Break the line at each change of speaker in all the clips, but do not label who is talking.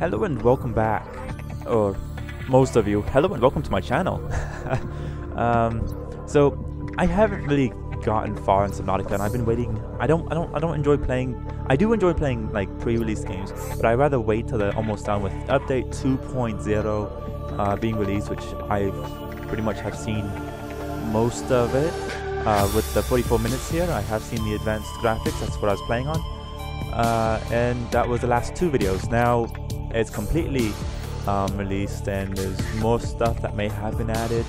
Hello and welcome back, or most of you, hello and welcome to my channel. um, so I haven't really gotten far in Subnautica, and I've been waiting. I don't, I don't, I don't enjoy playing. I do enjoy playing like pre-release games, but I rather wait till they're almost done with update 2.0 uh, being released, which I pretty much have seen most of it. Uh, with the 44 minutes here, I have seen the advanced graphics. That's what I was playing on, uh, and that was the last two videos. Now it's completely um, released, and there's more stuff that may have been added,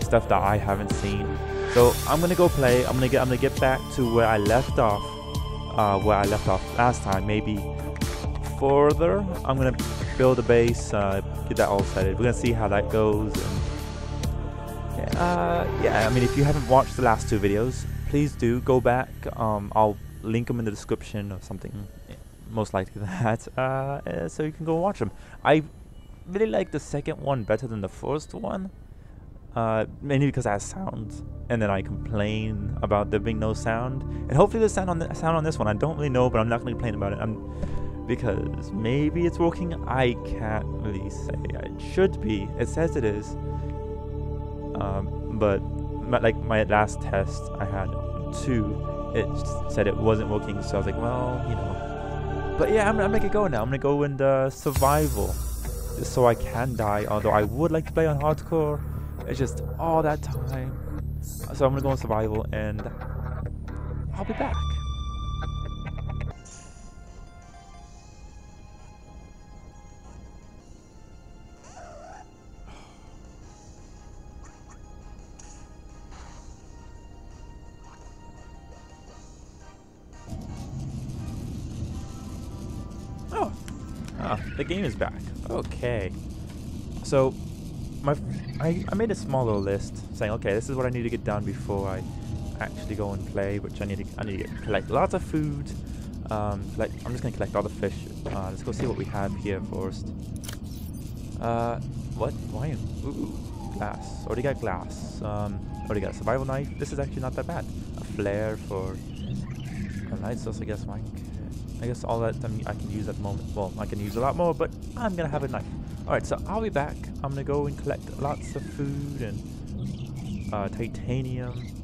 stuff that I haven't seen. So I'm gonna go play. I'm gonna get. I'm gonna get back to where I left off. Uh, where I left off last time, maybe further. I'm gonna build a base, uh, get that all set. We're gonna see how that goes. And, uh, yeah, I mean, if you haven't watched the last two videos, please do go back. Um, I'll link them in the description or something, most likely that, uh, so you can go watch them. I really like the second one better than the first one. Uh, mainly because it has sound, and then I complain about there being no sound. And hopefully there's sound on the sound on this one. I don't really know, but I'm not going to complain about it. I'm because maybe it's working. I can't really say. It should be. It says it is. Um, but my, like my last test, I had two. It said it wasn't working, so I was like, well, you know. But yeah, I'm, I'm gonna make it go now. I'm gonna go in the survival, just so I can die. Although I would like to play on hardcore. It's just all that time. So I'm gonna go on survival and I'll be back. Ah, the game is back. Okay. So my I, I made a small little list saying, okay, this is what I need to get done before I actually go and play, which I need to I need to get, collect lots of food. Um, like I'm just gonna collect all the fish. Uh, let's go see what we have here first. Uh, what? Why? Ooh, glass. Already got glass. Um, already got a survival knife. This is actually not that bad. A flare for a light source, I guess. Mine. I guess all that I, can use at the moment. Well, I can use a lot more, but I'm gonna have a knife. Alright, so I'll be back. I'm gonna go and collect lots of food and uh, titanium.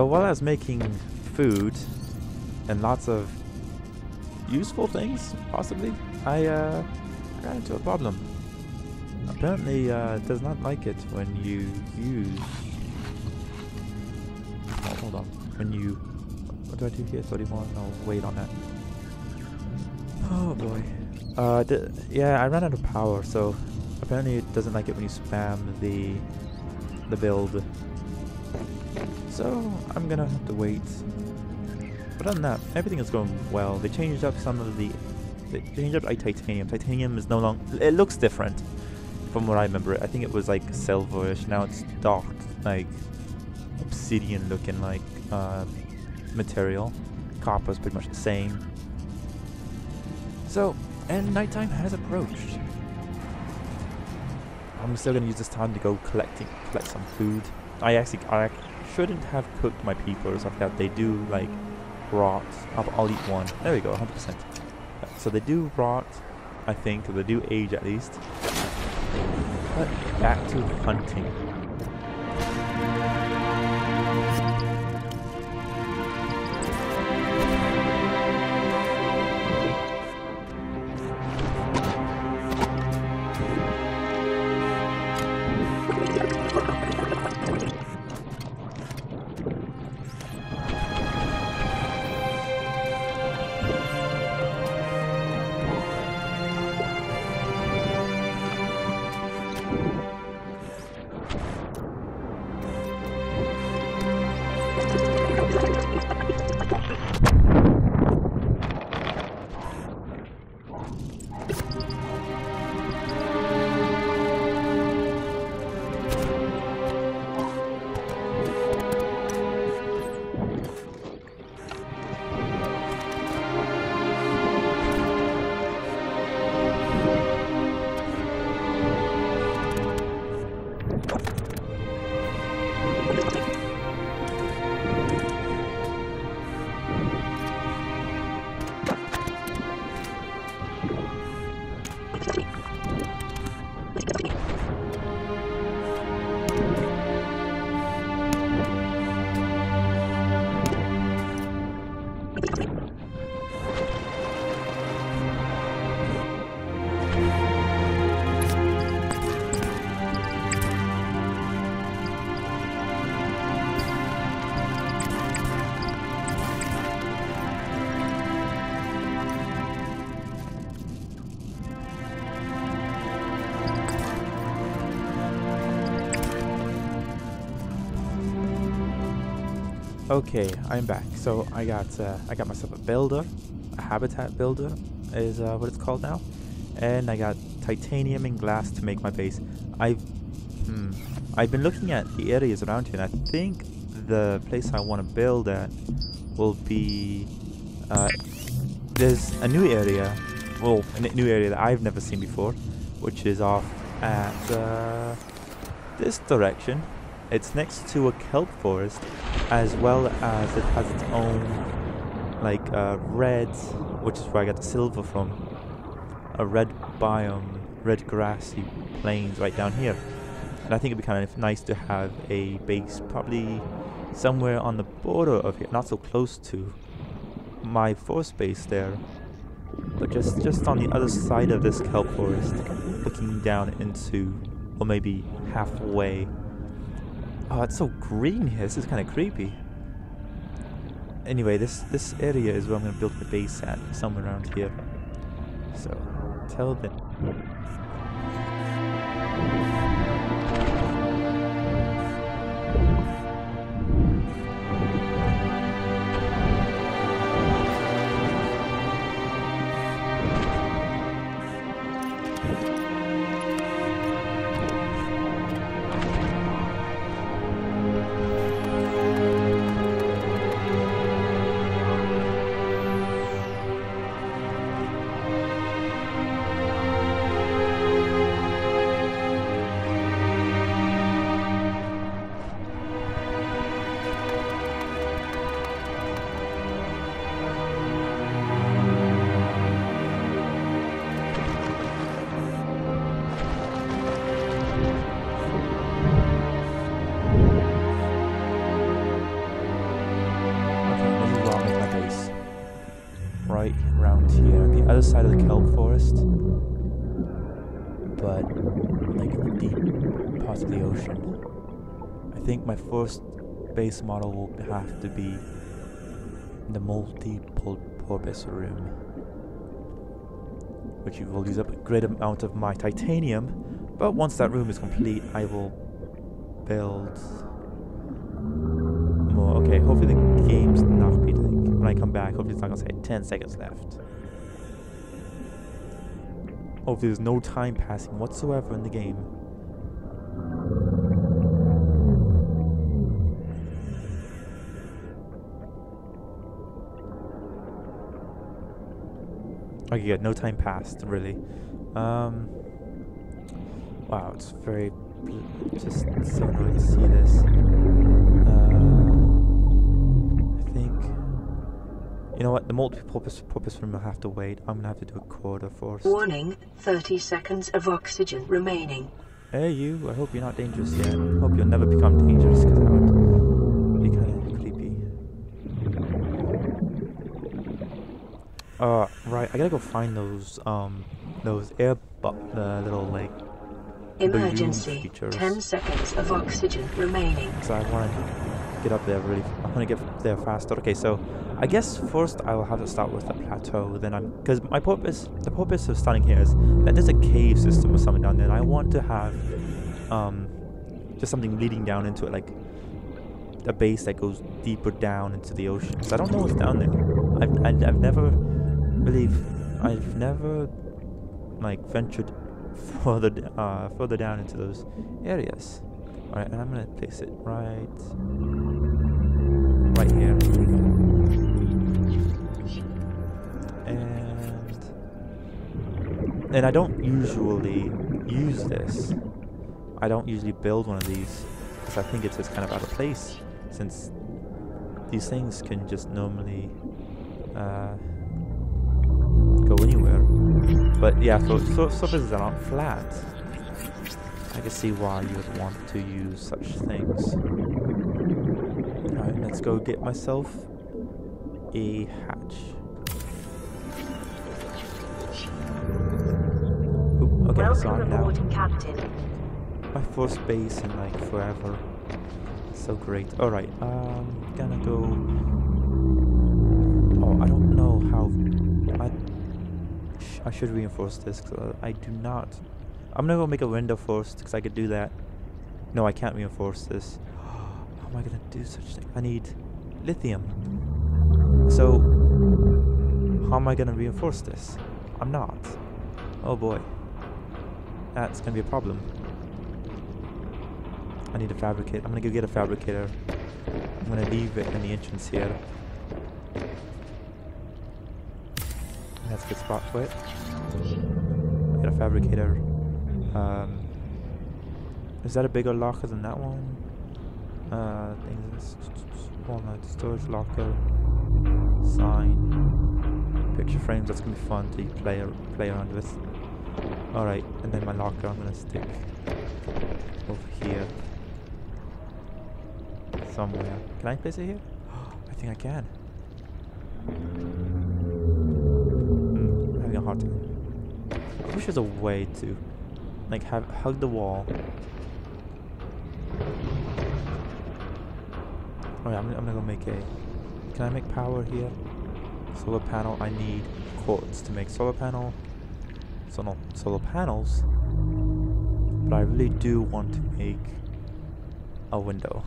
So while I was making food and lots of useful things, possibly, I uh, ran into a problem. Apparently, uh, it does not like it when you use. Oh, hold on. When you, what do I do here? 31. I'll wait on that. Oh boy. Uh, yeah, I ran out of power, so apparently it doesn't like it when you spam the the build. So I'm gonna have to wait. But other than that, everything is going well. They changed up some of the they changed up like titanium. Titanium is no longer it looks different from what I remember. I think it was like silverish. Now it's dark, like obsidian looking like uh, material. Copper is pretty much the same. So, and nighttime has approached. I'm still gonna use this time to go collecting, collect some food. I actually, I shouldn't have cooked my peepers. I that. they do like rot. I'll, I'll, eat one. There we go, 100%. So they do rot, I think. They do age at least. But back to hunting. Okay, I'm back. So I got uh, I got myself a builder, a habitat builder is uh, what it's called now, and I got titanium and glass to make my base. I've hmm, I've been looking at the areas around here, and I think the place I want to build at will be uh, there's a new area, well, a new area that I've never seen before, which is off at uh, this direction. It's next to a kelp forest, as well as it has its own, like, uh, red, which is where I got the silver from, a red biome, red grassy plains right down here. And I think it'd be kind of nice to have a base probably somewhere on the border of here, not so close to my force base there, but just, just on the other side of this kelp forest, looking down into, or maybe halfway Oh, it's so green here. This is kind of creepy. Anyway, this this area is where I'm going to build the base at, somewhere around here. So, tell them. Other side of the kelp forest, but like in the deep parts of the ocean. I think my first base model will have to be the multi-purpose room, which will use up a great amount of my titanium. But once that room is complete, I will build more. Okay, hopefully the game's not like when I come back. Hopefully it's not gonna say 10 seconds left. Oh, there's no time passing whatsoever in the game. Okay, yeah, no time passed, really. Um, wow, it's very, just so annoying to see this. You know what? The multi-purpose purpose room will have to wait. I'm gonna have to do a corridor first.
Warning: 30 seconds of oxygen remaining.
Hey, you. I hope you're not dangerous yet. Hope you'll never become dangerous, because that would be kind of creepy. Uh, right. I gotta go find those um those air the little like
emergency. 10 seconds of oxygen remaining.
So I want get up there really. I want to get there faster. Okay, so I guess first I will have to start with the plateau, then I'm... Because my purpose, the purpose of starting here is that there's a cave system or something down there, and I want to have um, just something leading down into it, like a base that goes deeper down into the ocean. So I don't know what's down there. I've I've, I've never really I've never like ventured further uh, further down into those areas. All right, and I'm gonna place it right. And and I don't usually use this. I don't usually build one of these because I think it's just kind of out of place since these things can just normally uh, go anywhere. But yeah, so, so surfaces aren't flat, I can see why you would want to use such things. Let's go get myself a hatch. Oop, okay, so
Welcome
I'm now
Captain.
my first base in like forever. So great. Alright, um gonna go Oh, I don't know how I sh I should reinforce this 'cause, uh, I do not I'm gonna go make a window first because I could do that. No, I can't reinforce this. Am I gonna do such thing? I need lithium. So how am I gonna reinforce this? I'm not. Oh boy. That's gonna be a problem. I need a fabricate. I'm gonna go get a fabricator. I'm gonna leave it in the entrance here. That's a good spot for it. Get a fabricator. Um, is that a bigger locker than that one? Uh, things. Walnut storage locker. Sign. Picture frames. That's gonna be fun to play play around with. All right, and then my locker. I'm gonna stick over here somewhere. Can I place it here? I think I can. Hmm, I'm having a hard time. I wish there's a way to, like, have hug the wall. Oh I'm, I'm gonna go make a. Can I make power here? Solar panel. I need quartz to make solar panel. So solar panels. But I really do want to make a window.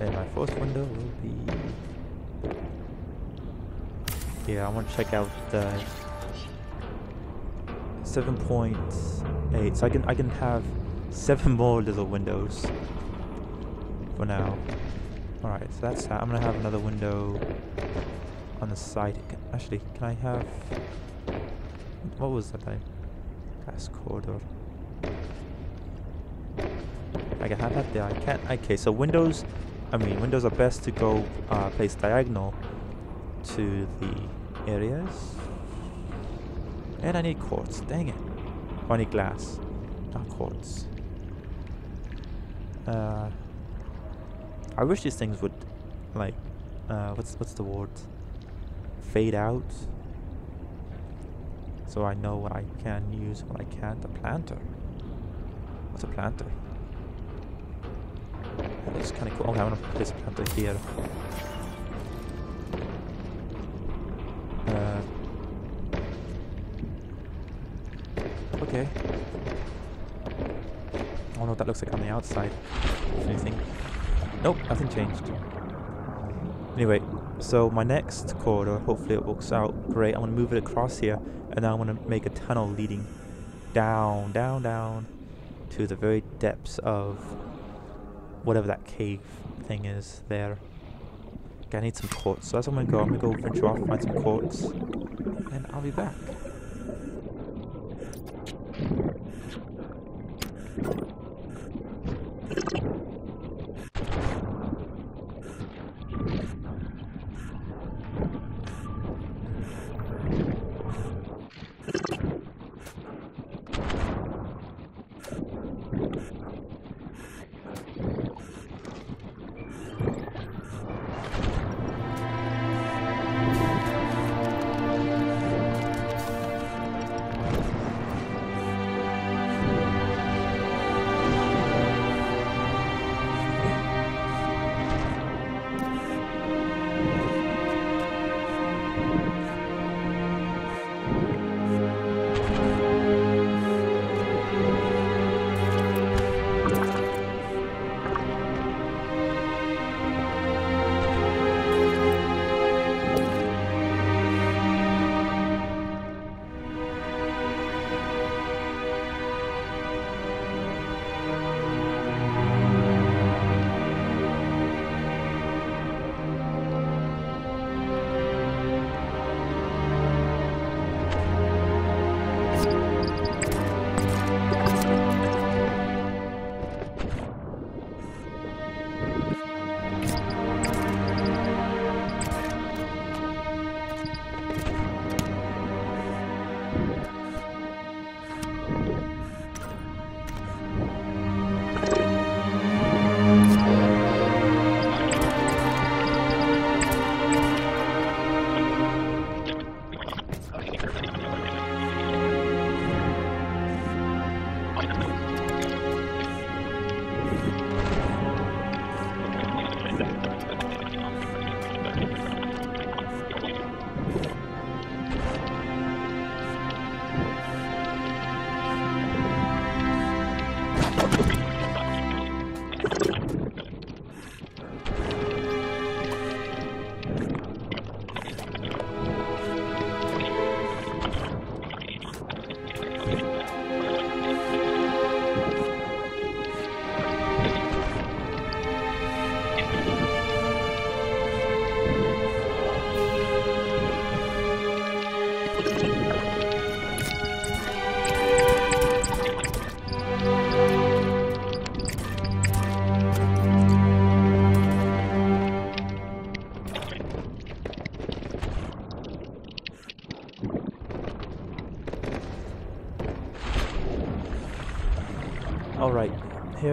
And my first window will be yeah, I want to check out the 7.8 so I can I can have seven more little windows for now. Alright, so that's that. I'm gonna have another window on the side. Actually, can I have what was that thing? Glass corridor. I can have that there. I can't. Okay, so windows. I mean, windows are best to go uh, place diagonal to the areas. And I need quartz. Dang it. Oh, I need glass, not quartz. Uh, I wish these things would, like, uh, what's what's the word? Fade out. So I know what I can use, what I can't. A planter. What's a planter? That looks kind of cool. Okay, I'm gonna place a planter here. Uh, okay. I don't know what that looks like on the outside. If anything. Nope, nothing changed. Anyway, so my next corridor, hopefully it works out great. I'm gonna move it across here, and then I'm gonna make a tunnel leading down, down, down to the very depths of whatever that cave thing is there. Okay, I need some quartz. So that's where I'm gonna go. I'm gonna go venture off, find some quartz, and I'll be back.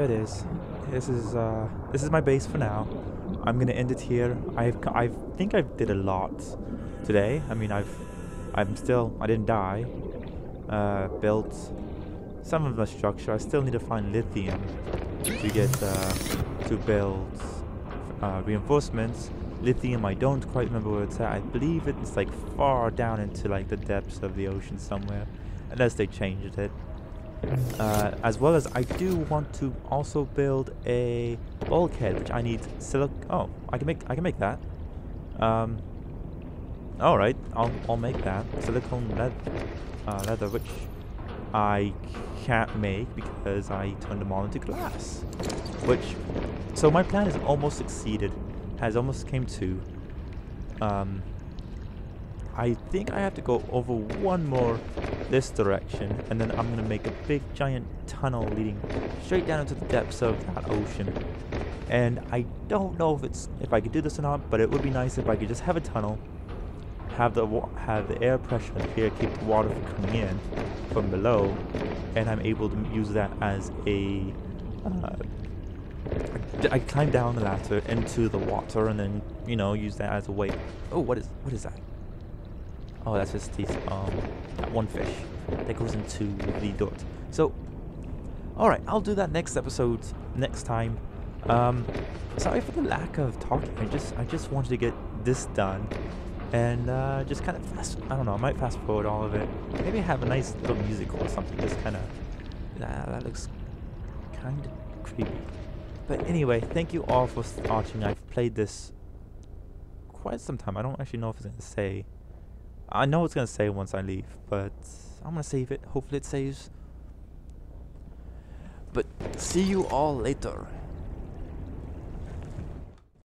It is. This is uh, this is my base for now. I'm gonna end it here. I've I think I did a lot today. I mean I've I'm still I didn't die. Uh, built some of the structure. I still need to find lithium to get uh, to build uh, reinforcements. Lithium I don't quite remember where it's at. I believe it's like far down into like the depths of the ocean somewhere, unless they changed it. Uh, as well as I do want to also build a bulkhead, which I need silic. Oh, I can make I can make that. Um. All right, I'll I'll make that silicone leather, uh, leather, which I can't make because I turned them all into glass. Which, so my plan has almost succeeded, has almost came to. Um. I think I have to go over one more this direction and then I'm going to make a big giant tunnel leading straight down into the depths of that ocean. And I don't know if it's if I could do this or not, but it would be nice if I could just have a tunnel, have the have the air pressure here keep the water from coming in from below, and I'm able to use that as a uh, I climb down the ladder into the water and then you know use that as a way. Oh, what is what is that? Oh, that's just these, um, that one fish that goes into the dirt. So, alright, I'll do that next episode, next time. Um, sorry for the lack of talking. I just, I just wanted to get this done. And, uh, just kind of fast, I don't know, I might fast forward all of it. Maybe have a nice little musical or something, just kind of, nah, that looks kind of creepy. But anyway, thank you all for watching. I've played this quite some time. I don't actually know if it's going to say I know it's gonna say once I leave, but I'm gonna save it. Hopefully it saves. But see you all later.